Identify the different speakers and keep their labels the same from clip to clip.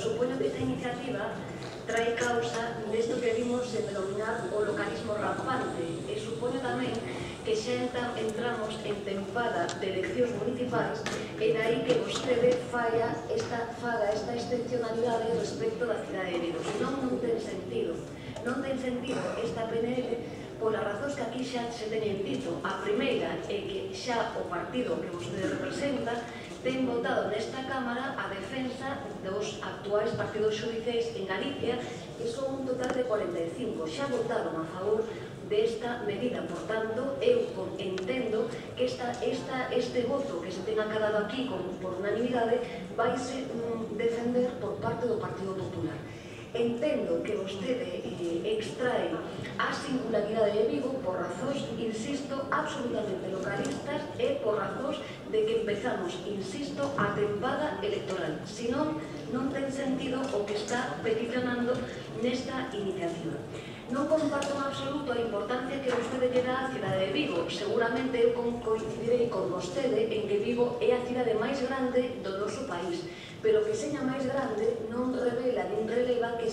Speaker 1: supoño que esta iniciativa trae causa desto que vimos de denominar o localismo rampante e supoño tamén que xa entramos en tempada de eleccións municipais e dai que vostede falla esta, faga esta excepcionalidade respecto da cidade de Vigo. Non, non ten sentido. Non ten sentido esta PNL polas razóns que aquí xa se teñen dito. A primeira é que xa o partido que vostede representa ten votado nesta Cámara mesa dos actuais partidos judiciais en Galicia, que son un total de 45. Xa votaron a favor desta medida. Por tanto, eu entendo que esta, esta, este voto que se ten acadado aquí con, por unanimidade vai ser mm, defender por parte do Partido Popular entendo que vostede eh, extrae a singularidade de Vigo por razóns, insisto, absolutamente localistas e por razóns de que empezamos, insisto, a tempada electoral. Senón, non ten sentido o que está peticionando nesta iniciativa. Non comparto en absoluto a importancia que vostede lle dá á cidade de Vigo. Seguramente eu coincidirei con vostede en que Vigo é a cidade máis grande do noso país, pero que seña máis grande non revela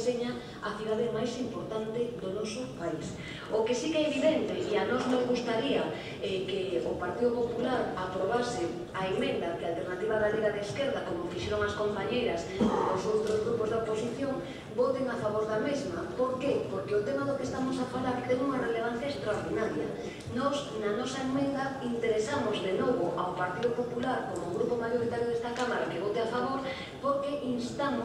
Speaker 1: seña a cidade máis importante do noso país. O que sí que é evidente, e a nós nos gustaría eh, que o Partido Popular aprobase a emenda que a Alternativa Galega de Esquerda, como fixeron as compañeiras dos outros grupos da oposición, voten a favor da mesma. Por qué? Porque o tema do que estamos a falar ten unha relevancia extraordinaria. Nos, na nosa emenda, interesamos de novo ao Partido Popular como grupo maioritario desta Cámara que vote a favor, porque,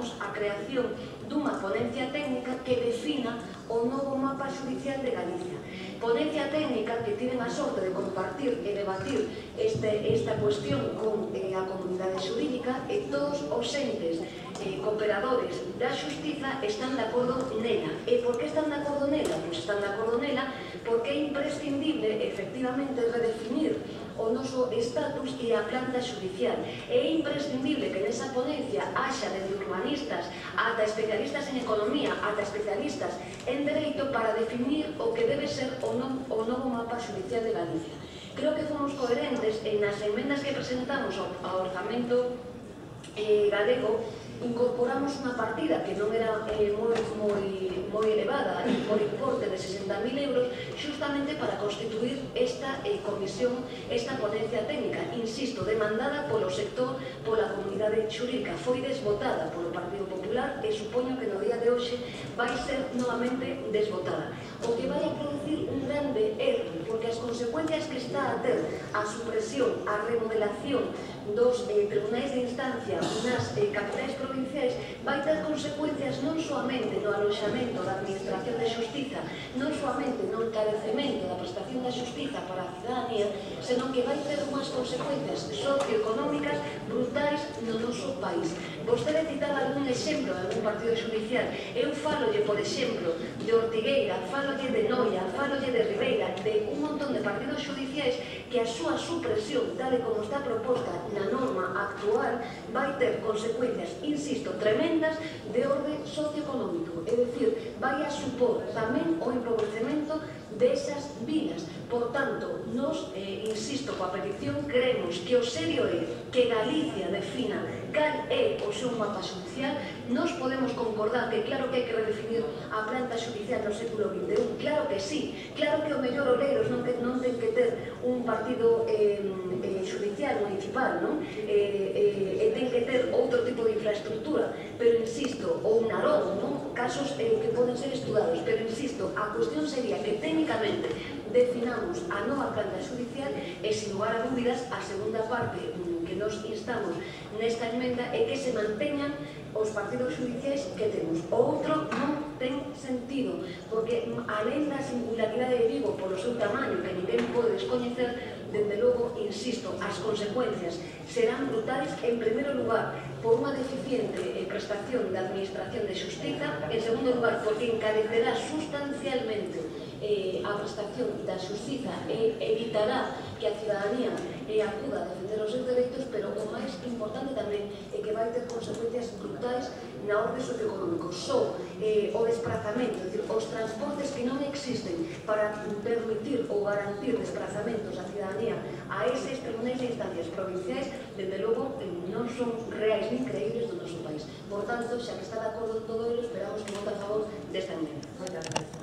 Speaker 1: avanzamos a creación dunha ponencia técnica que defina o novo mapa judicial de Galicia. Ponencia técnica que tiven a sorte de compartir e debatir este, esta cuestión con eh, a comunidade xurídica e todos os entes eh, cooperadores da xustiza están de acordo nela. E por que están de acordo nela? Pois pues están de acordo nela porque é imprescindible efectivamente redefinir o noso estatus e a planta judicial. É imprescindible que nesa ponencia haxa desde urbanistas ata especialistas en economía, ata especialistas en dereito para definir o que debe ser o, no, o novo mapa judicial de Galicia. Creo que fomos coherentes en as enmendas que presentamos ao, ao orzamento eh, galego incorporamos unha partida que non era eh, moi justamente para constituir esta eh, comisión, esta ponencia técnica, insisto, demandada polo sector, pola comunidade xurica, foi desbotada polo Partido Popular e supoño que no día de hoxe vai ser novamente desbotada, o que vai a producir un grande erro, porque as consecuencias que está a ter a supresión, a remodelación, dos eh, tribunais de instancia nas eh, capitais provinciais vai ter consecuencias non soamente no aloxamento da Administración de Justiza, non soamente no encarecemento da prestación da justiza para a cidadanía, senón que vai ter unhas consecuencias socioeconómicas brutais no noso país. Vostede citaba algún exemplo de algún partido judicial. Eu falolle, por exemplo, de Ortigueira, falolle de Noia, falolle de Ribeira, de un montón de partidos judiciais que a súa supresión, tal e como está proposta na norma actual, vai ter consecuencias, insisto, tremendas de orde socioeconómico. É dicir, vai a supor tamén o empobrecemento desas vilas. Por tanto, nos, eh, insisto, coa petición, creemos que o serio é que Galicia defina cal é o seu mapa judicial, nos podemos concordar que claro que hai que redefinir a planta judicial no século XXI, claro que sí, claro que o mellor Oleiros non, que, non ten que ter un partido eh, eh, judicial municipal, non? Eh, eh, e ten que ter outro tipo de infraestructura, pero insisto, ou na lodo, non? casos eh, que poden ser estudados, pero insisto, a cuestión sería que técnicamente definamos a nova planta judicial e, sin lugar a dúbidas, a segunda parte mm, que nos instamos nesta enmenda é que se manteñan os partidos judiciais que temos. O outro non ten sentido, porque além da singularidade de Vigo polo seu tamaño, que ninguén pode descoñecer, dende logo, insisto, as consecuencias serán brutales en primeiro lugar por unha deficiente prestación da Administración de Justiza, en segundo lugar, porque encarecerá sustancialmente eh, a prestación da xustiza e evitará que a ciudadanía eh, acuda a defender os seus dereitos, pero o máis importante tamén é que vai ter consecuencias brutais na orde socioeconómico. Só eh, o desplazamento, decir, os transportes que non existen para permitir ou garantir desplazamentos a ciudadanía a eses tribunais e instancias provinciais, desde logo, eh, non son reais nin creíbles do noso país. Por tanto, xa que está de acordo todo ello, esperamos que vote a favor desta enmienda.
Speaker 2: Moitas gracias.